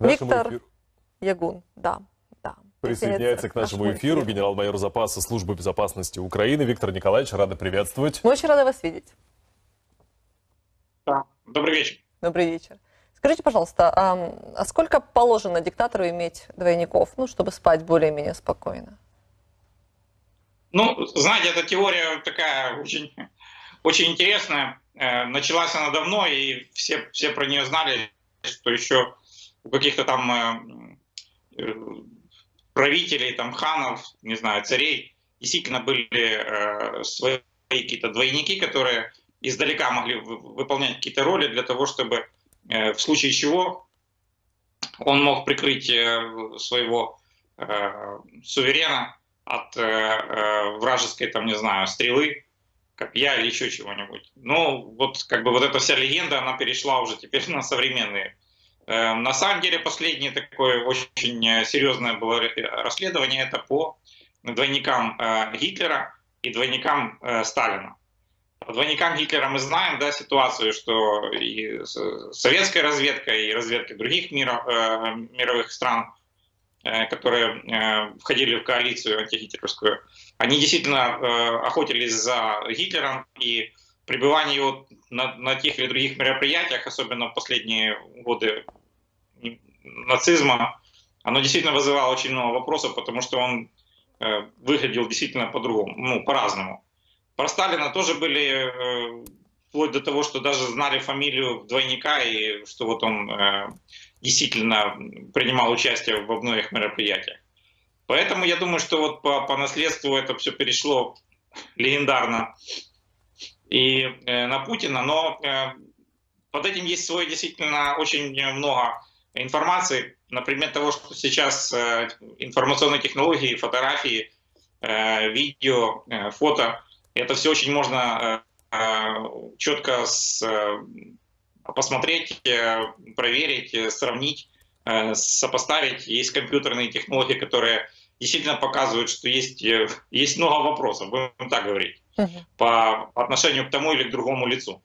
К Виктор эфиру Ягун, да, да. присоединяется к нашему эфиру генерал-майор запаса службы безопасности Украины Виктор Николаевич. Рада приветствовать. Мы очень рады вас видеть. Да. Добрый вечер. Добрый вечер. Скажите, пожалуйста, а, а сколько положено диктатору иметь двойников, ну, чтобы спать более-менее спокойно? Ну, знаете, эта теория такая очень, очень интересная. Э, Началась она давно, и все, все про нее знали, что еще у каких-то там э, э, правителей, там ханов, не знаю, царей, действительно были э, свои какие-то двойники, которые издалека могли вы- выполнять какие-то роли для того, чтобы э, в случае чего он мог прикрыть э, своего э, суверена от э, э, вражеской, там, не знаю, стрелы, копья или еще чего-нибудь. Ну, вот как бы вот эта вся легенда, она перешла уже теперь на современные. Э, На самом деле последнее такое очень э, серьезное было ре- расследование, это по двойникам э, Гитлера и двойникам э, Сталина. По двойникам Гитлера мы знаем да, ситуацию, что и советская разведка, и разведка других э, мировых стран э, которые э, входили в коалицию антигитлеровскую, они действительно э, охотились за Гитлером, и пребывание его на, на тех или других мероприятиях, особенно в последние годы нацизма, оно действительно вызывало очень много вопросов, потому что он э, выглядел действительно по-другому, ну, по-разному. Про Сталина тоже были э, вплоть до того, что даже знали фамилию двойника, и что вот он э, действительно принимал участие во многих мероприятиях. Поэтому я думаю, что вот по, по наследству это все перешло легендарно и э, на Путина, но э, под этим есть свой действительно очень много информации, например, того, что сейчас э, информационные технологии, фотографии, э, видео, э, фото, это все очень можно четко с, посмотреть, проверить, сравнить, сопоставить. Есть компьютерные технологии, которые действительно показывают, что есть, есть много вопросов, будем так говорить, Мгм. по отношению к тому или к другому лицу.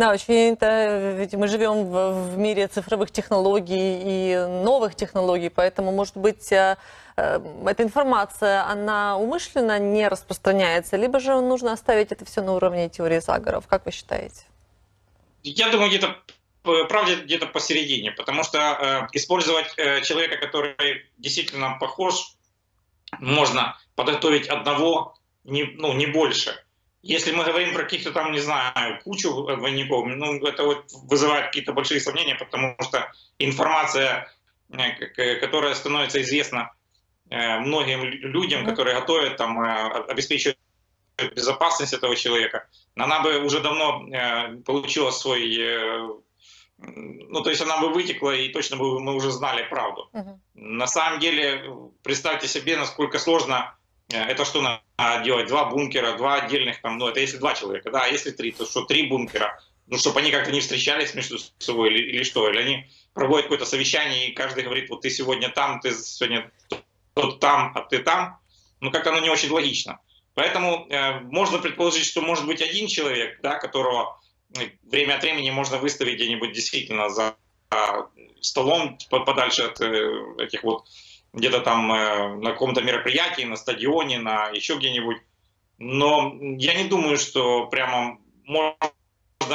Да, очень это, ведь мы живем в, в мире цифровых технологий и новых технологий, поэтому, может быть, э, э, эта информация, она умышленно не распространяется, либо же нужно оставить это все на уровне теории заговоров, как вы считаете? Я думаю, где-то правда где-то посередине, потому что э, использовать э, человека, который действительно похож, можно подготовить одного, не, ну, не больше. Если мы говорим про каких-то там, не знаю, кучу двойников, ну, это вот вызывает какие-то большие сомнения, потому что информация, э, которая становится известна э, многим лю- людям, которые готовят, там, э, обеспечивают безопасность этого человека, она бы уже давно получила свой... ну, то есть она бы вытекла, и точно бы мы уже знали правду. Мгм. На самом деле, представьте себе, насколько сложно это что надо делать? Два бункера, два отдельных там, ну это если два человека, да, а если три, то что три бункера? Ну, чтобы они как-то не встречались между собой или, или что? Или они проводят какое-то совещание, и каждый говорит, вот ты сегодня там, ты сегодня тот там, а ты там. Ну, как-то оно не очень логично. Поэтому э, можно предположить, что может быть один человек, да, которого э, время от времени можно выставить где-нибудь действительно за а, столом по- подальше от э, этих вот где-то там э, на каком-то мероприятии, на стадионе, на еще где-нибудь. Но я не думаю, что прямо можно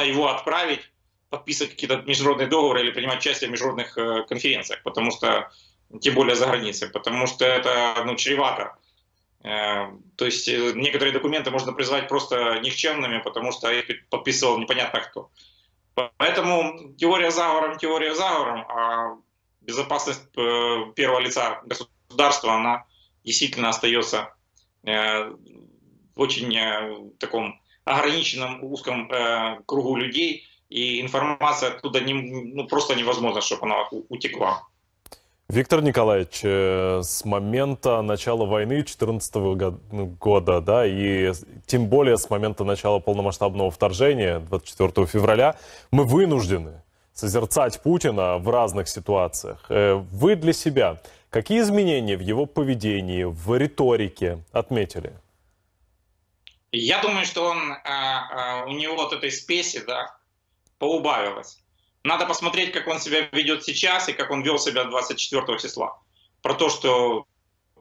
его отправить, подписывать какие-то международные договоры или принимать участие в международных э, конференциях, потому что, тем более за границей, потому что это ну, чревато. Э, То есть некоторые документы можно призвать просто никчемными, потому что их подписывал непонятно кто. Поэтому теория заговором, теория заговором, а безопасность э, первого лица государства, она действительно остается э, в очень э, таком ограниченном узком кругу людей, и информация оттуда не, ну, просто невозможно, чтобы она утекла. Виктор Николаевич, с момента начала войны 2014 года, да, и тем более с момента начала полномасштабного вторжения 24 февраля, мы вынуждены созерцать Путина в разных ситуациях. Э, Вы для себя какие изменения в его поведении, в риторике отметили? Я думаю, что он, а, а, у него вот этой спеси, да, поубавилось. Надо посмотреть, как он себя ведет сейчас и как он вел себя 24 числа. Про то, что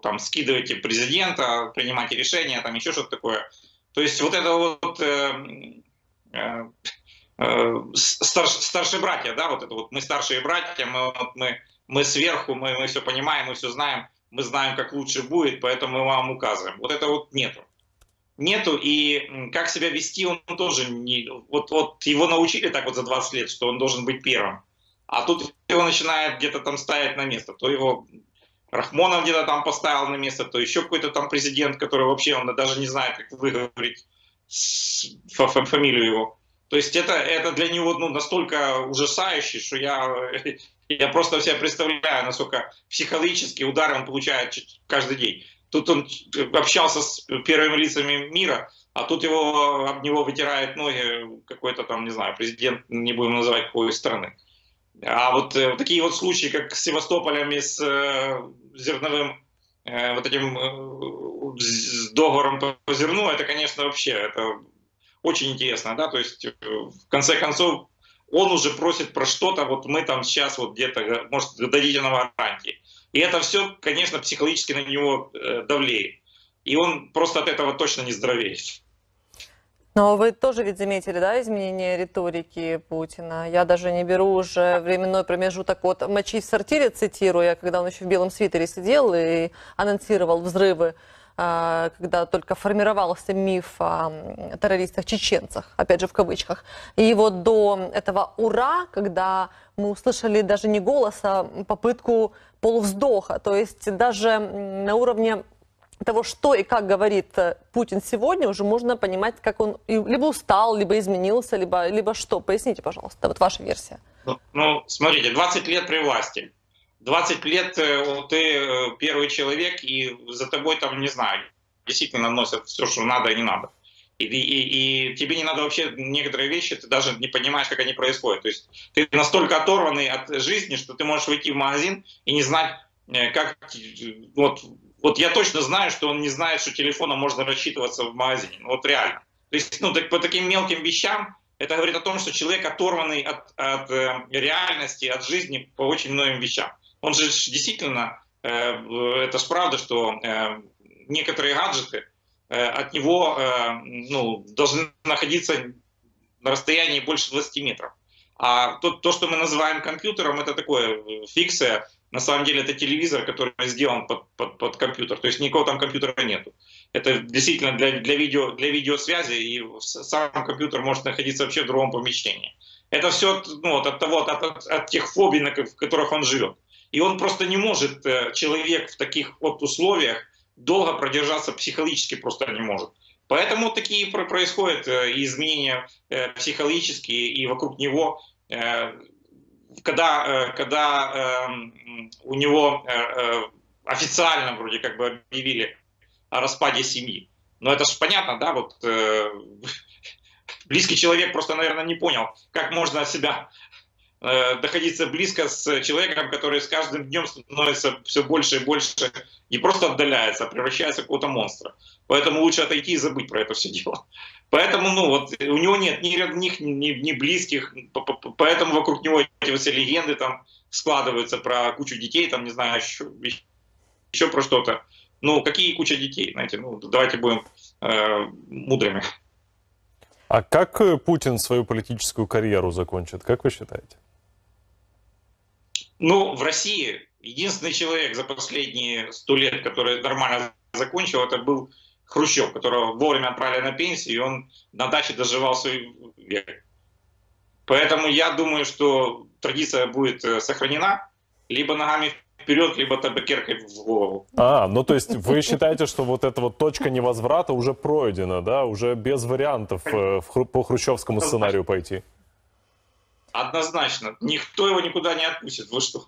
там скидывайте президента, принимайте решения, там еще что-то такое. То есть вот это вот э, э, э, старш, старшие братья, да, вот это вот мы старшие братья, мы, мы, мы сверху, мы, мы все понимаем, мы все знаем, мы знаем, как лучше будет, поэтому мы вам указываем. Вот это вот нету. Нету, и как себя вести, он тоже не... Вот, вот его научили так вот за 20 лет, что он должен быть первым. А тут его начинает где-то там ставить на место. То его Рахмонов где-то там поставил на место, то еще какой-то там президент, который вообще он даже не знает, как выговорить фамилию его. То есть это, это для него ну, настолько ужасающе, что я, я просто себе представляю, насколько психологический удар он получает каждый день. Тут он общался с первыми лицами мира, а тут его, об него вытирает ноги какой-то там, не знаю, президент, не будем называть какой страны. А вот э, такие вот случаи, как с Севастополем и с э, зерновым э, вот этим э, с договором по зерну, это, конечно, вообще это очень интересно, да, то есть э, в конце концов он уже просит про что-то, вот мы там сейчас вот где-то, э, может, дадите нам гарантии. И это все, конечно, психологически на него э, давлеет. И он просто от этого точно не здоровеет. Но вы тоже ведь заметили, да, изменение риторики Путина? Я даже не беру уже временной промежуток вот мочи в сортире, цитируя, когда он еще в белом свитере сидел и анонсировал взрывы, когда только формировался миф о террористах-чеченцах, опять же в кавычках. И вот до этого «Ура», когда мы услышали даже не голос, а попытку полувздоха, то есть даже на уровне того, что и как говорит э, Путин сегодня, уже можно понимать, как он либо устал, либо изменился, либо, либо что. Поясните, пожалуйста, вот ваша версия. Ну, ну смотрите, 20 лет при власти. 20 лет э, ты э, первый человек, и за тобой там, не знаю, действительно носят все, что надо и не надо. И, и, и тебе не надо вообще некоторые вещи, ты даже не понимаешь, как они происходят. То есть ты настолько оторванный от жизни, что ты можешь выйти в магазин и не знать, как вот вот я точно знаю, что он не знает, что телефоном можно рассчитываться в магазине. Ну, вот реально. То есть, ну, так, по таким мелким вещам это говорит о том, что человек оторванный от, от э, реальности, от жизни по очень многим вещам. Он же действительно, э, это же правда, что э, некоторые гаджеты э, от него ну, должны находиться на расстоянии больше 20 метров. А то, то, что мы называем компьютером, это такое фикция, на самом деле это телевизор, который сделан под, под, под компьютер, то есть никакого там компьютера нету. Это действительно для, для, видео, для видеосвязи, и сам компьютер может находиться вообще в другом помещении. Это все ну, вот от того, от, от, от тех фобий, в которых он живет. И он просто не может, э, человек в таких вот условиях, долго продержаться психологически просто не может. Поэтому такие происходят э, изменения э, психологические, и вокруг него когда, когда эм, у него официально вроде как бы объявили о распаде семьи. Но это же понятно, да, вот близкий человек просто, наверное, не понял, как можно себя находиться близко с человеком, который с каждым днем становится все больше и больше, не просто отдаляется, а превращается в какого-то монстра. Поэтому лучше отойти и забыть про это все дело. Поэтому, ну, вот у него нет ни родных, ни, ни близких, поэтому вокруг него эти все легенды там складываются про кучу детей, там, не знаю, еще, еще про что-то. Ну, какие куча детей, знаете, ну, давайте будем э, мудрыми. А как э, Путин свою политическую карьеру закончит, как вы считаете? Ну, в России единственный человек за последние сто лет, который нормально закончил, это был Хрущев, которого вовремя отправили на пенсию, и он на даче доживал свой век. Поэтому я думаю, что традиция будет э, сохранена, либо ногами вперед, либо табакеркой в голову. А, ну то есть вы считаете, что вот эта вот точка невозврата уже пройдена, да, уже без вариантов э, по хрущевскому сценарию пойти? Однозначно. Никто его никуда не отпустит. Вы что?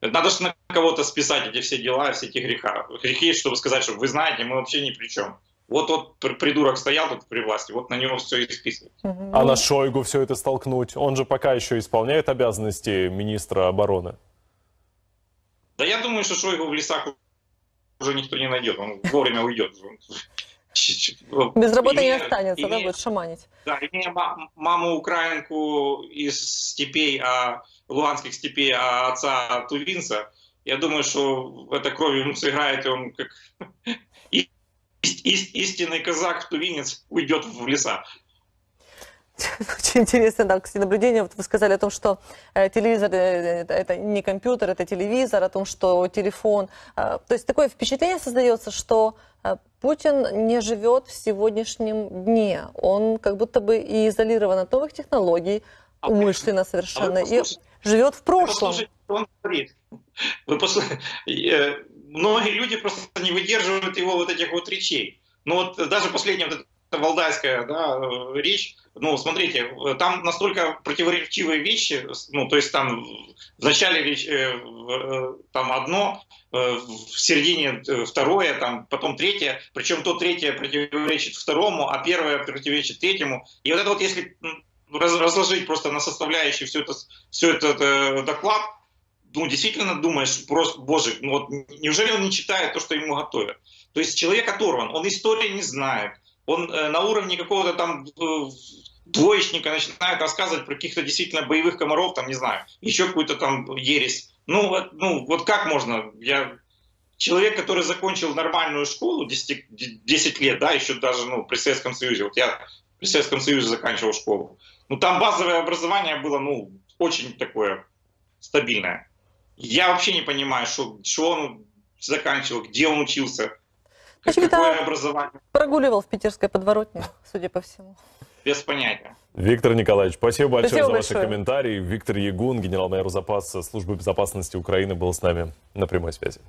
Надо же на кого-то списать эти все дела, все эти греха. грехи, чтобы сказать, что вы знаете, мы вообще ни при чем. Вот вот придурок стоял тут при власти, вот на него все и списывают. А на Шойгу все это столкнуть? Он же пока еще исполняет обязанности министра обороны. Да я думаю, что Шойгу в лесах уже никто не найдет, он вовремя уйдет. Без работы не имея- останется, да, будет шаманить. Да, имея ма- маму украинку из степей, а, луганских степей, а отца тувинца, я думаю, что эта кровь ему сыграет, и он как и- ис- истинный казак-тувинец уйдет в леса. Очень интересно, да, кстати, наблюдение. Вот вы сказали о том, что э, телевизор э, это, это не компьютер, это телевизор, о том, что телефон. Э, то есть такое впечатление создается, что э, Путин не живет в сегодняшнем дне. Он как будто бы и изолирован от новых технологий, А вы- умышленно совершенно, и послушайте- живет в Вы прошлом. послушайте, он говорит. Вы послу- э, Многие люди просто не выдерживают его вот этих вот речей. Ну вот даже последняя вот валдайская да, речь, ну смотрите, там настолько противоречивые вещи, ну то есть там в начале речь, э, э, там одно, э, в середине второе, там потом третье, причем то третье противоречит второму, а первое противоречит третьему. И вот это вот если разложить просто на составляющие все это, все этот э, доклад, ну, действительно думаешь, просто, боже, ну вот неужели он не читает то, что ему готовят? То есть человек оторван, он истории не знает, он э, на уровне какого-то там э, двоечника начинает рассказывать про каких-то действительно боевых комаров, там, не знаю, еще какую-то там ересь. Ну, ну, вот как можно? Я человек, который закончил нормальную школу 10, 10 лет, да, еще даже ну, при Советском Союзе, вот я при Советском Союзе заканчивал школу, ну, там базовое образование было, ну, очень такое стабильное. Я вообще не понимаю, что, что он заканчивал, где он учился, Очевидно, какое образование, Прогуливал в питерской подворотне, судя по всему. без понятия. Виктор Николаевич, спасибо большое Спасибо за ваши большое. комментарии. Виктор Ягун, генерал-майор запаса службы безопасности Украины, был с нами на прямой связи.